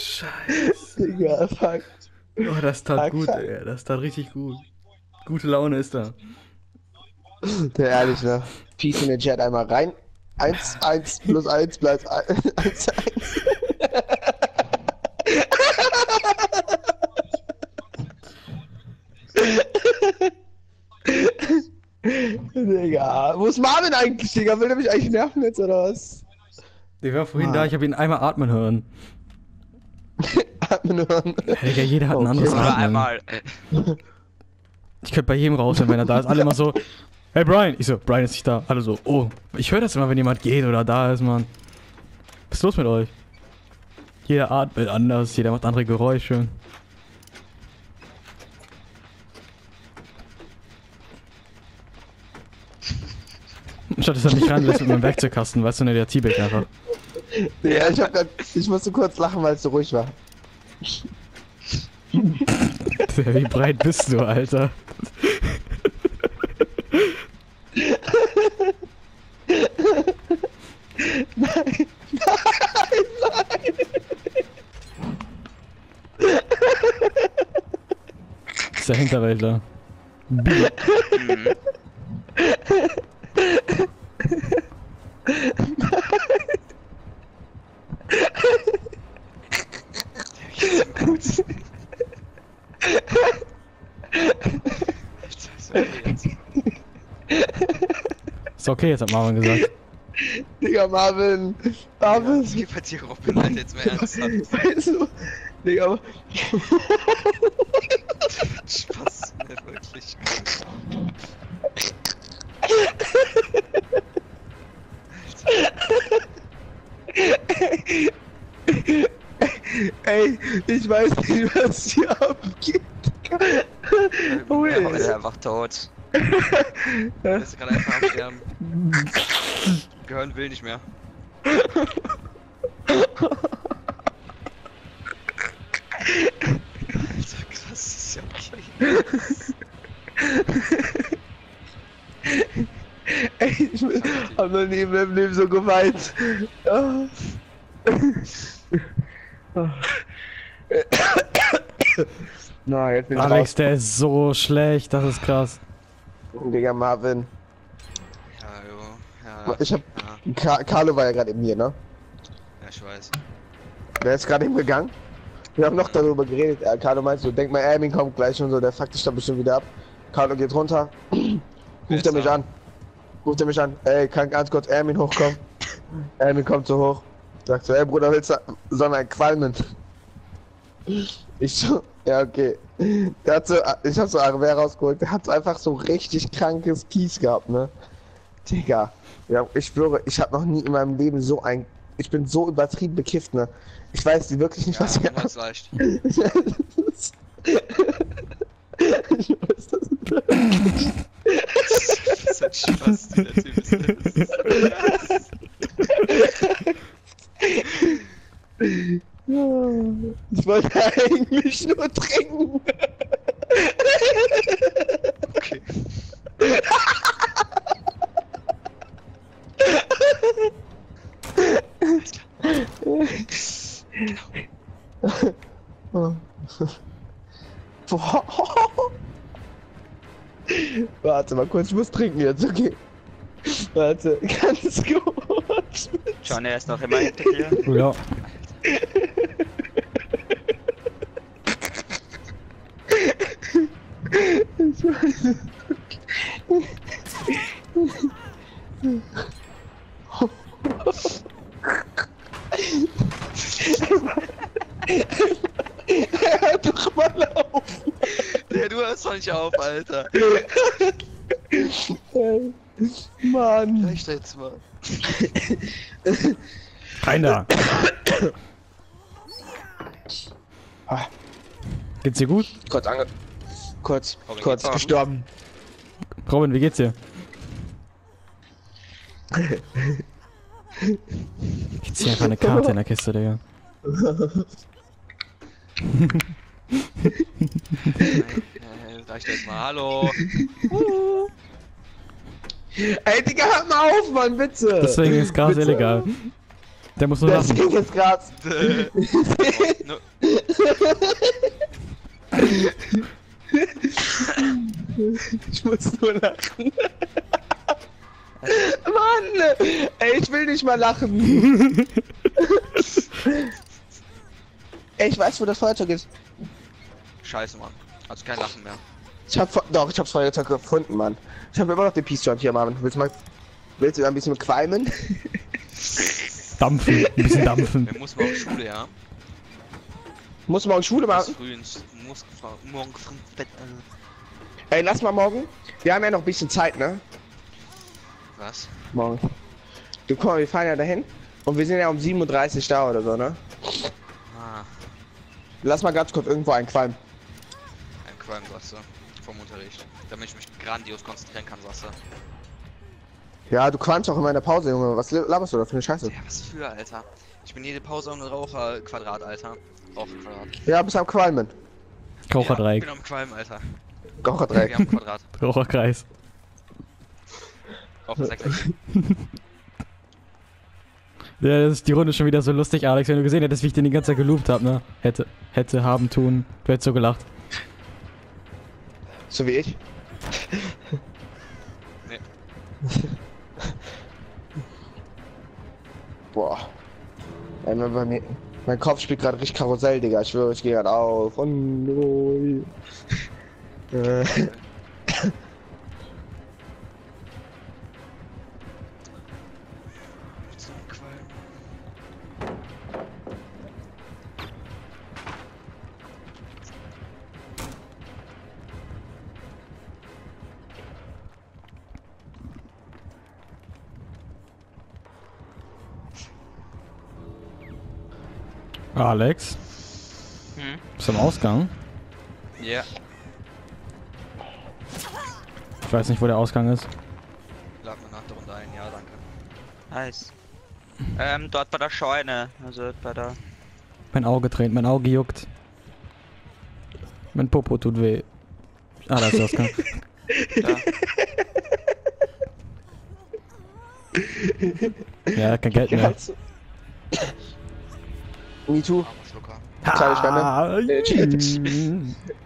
Scheiße. Digga, fuck. Oh, das tat Fuck, gut, fuck. ey. Das tat richtig gut. Gute Laune ist da. Der ehrlich, ne? Peace in den Chat einmal rein. 1, 1 plus 1 bleibt 1, 1. Digga, wo ist Marvin eigentlich, Digga? Will der mich eigentlich nerven jetzt oder was? Der war vorhin Mann. da, ich habe ihn einmal atmen hören. Atmen hören. Digga, jeder hat ein Okay. anderes Oder Atmen. einmal. Ich könnte bei jedem raushören, wenn er da ist. Alle immer so, hey Brian. Ich so, Brian ist nicht da. Alle so, oh. Ich höre das immer, wenn jemand geht oder da ist, Mann. Was ist los mit euch? Jeder atmet anders, jeder macht andere Geräusche. Statt dass er mich ranlässt mit meinem Werkzeugkasten, weißt du, ne, der T-Bag einfach. Ja, ich hab grad, ich musste kurz lachen, weil es so ruhig war. Wie breit bist du, Alter? Das ist der Hinterwäldler. Mhm. Ist okay, jetzt hat Marvin gesagt. Digga, Marvin. Marvin. Geht bei dir, Robin? Alter, jetzt mal ernsthaft. Weißt du? Digga, Spaß, ne, wirklich. Ey, ich weiß nicht, was hier abgeht. Oh, Ja, ist einfach tot. Der ist gerade einfach am Sterben. Gehören will nicht mehr. Alter, krass, ist ja okay. Ey, ich hab noch nie in meinem Leben so geweint. Ah. Na, jetzt bin ich Alex, der ist so schlecht, das ist krass. raus. Digga, Marvin. Ja, jo. Ja, Ich hab. ja, Ka Carlo war ja gerade eben hier, ne? ja, ich weiß. Der ist gerade eben gegangen. Wir haben noch darüber geredet. Äh, Carlo meint so, denk mal, Ermin kommt gleich und so, der fuckt dich da bestimmt wieder ab. Carlo geht runter. Ruft er mich an. Ruft er mich an. Ey, kann ganz kurz Ermin hochkommen? Ermin kommt so hoch. Sagt so, ey Bruder, willst du sondern qualmen? Ich so, ja okay. Der hat so, ich hab so Arver rausgeholt, der hat so einfach so richtig krankes Kies gehabt, ne? Digga. Ja, ich schwöre, ich habe noch nie in meinem Leben so ein. Ich bin so übertrieben bekifft, ne? Ich weiß wirklich nicht, Ja, was hier das leicht. ich weiß das nicht. Das ist halt Spaß, der Typ ist Ich wollte eigentlich nur trinken. Okay. Boah. Warte mal kurz, ich muss trinken jetzt, okay. Warte, ganz kurz. John, er ist noch immer hinter dir. Ja. Ich weiß. Hör doch mal auf. Ja, du hörst doch nicht auf, Alter. Mann. Reicht jetzt mal. Keiner. Geht's dir gut? Kurz ange... Kurz, Robin, kurz gestorben. Robin, wie geht's dir? Ich zieh einfach eine Karte in der Kiste, Digga. Äh, reicht jetzt mal. Hallo. Ey, Digga, hör mal auf, Mann, bitte! Deswegen ist Gras Bitte. illegal. Der muss nur lachen. Deswegen ist Gras. Ich muss nur lachen. Mann! Ey, ich will nicht mal lachen. Ey, ich weiß, wo das Feuerzeug ist. Scheiße, Mann. Also kein Lachen mehr. Ich hab, doch, ich hab's Feuerzeug gefunden, Mann. Ich hab immer noch den Peace Joint hier, Mann. Willst du mal, willst du ein bisschen qualmen? Dampfen. Ein bisschen dampfen. Wir muss morgen Schule, ja? Muss morgen Schule Muss machen? früh ins, muss morgen früh ins Bett. Äh, Ey, lass mal morgen. Wir haben ja noch ein bisschen Zeit, ne? was? Morgen. Du komm, wir fahren ja dahin. Und wir sind ja um 7.30 Uhr da oder so, ne? Ah, Lass mal ganz kurz irgendwo einen qualmen. ein Qualm, sagst du. Vom Unterricht. Damit ich mich grandios konzentrieren kann, sagst du. Ja, du qualmst auch in meiner Pause, Junge. Was laberst du da für eine Scheiße? Ja, was für, Alter. Ich bin jede Pause ein Raucherquadrat, Alter. Raucherquadrat. Ja, bist am Qualmen. Ja, ich Raucherdreieck. bin am Qualm, Alter. Raucherdreieck. Wir haben ein Quadrat. Raucherkreis. Rauchersechseck. Ja, das ist die Runde schon wieder so lustig, Alex. Wenn du gesehen hättest, wie ich den die ganze Zeit geloopt hab, ne? Hätte, hätte, haben, tun. Du hättest so gelacht. So wie ich. Nee. Boah. Ey, mein, bei mir, mein Kopf spielt gerade richtig Karussell, Digga. Ich schwöre, ich gehe gerade auf. Und neu. Äh, Alex, Hm? bist du am Ausgang? Ja. Ich weiß nicht, wo der Ausgang ist. Lad mir nach der Runde ein, ja, danke. Nice. Ähm, dort bei der Scheune. Also bei der. Mein Auge tränt, mein Auge juckt. Mein Popo tut weh. Ah, da ist der Ausgang. Da. ja, kein Geld mehr. Me too. Armer Schlucker. Kleine. Ah, Äh,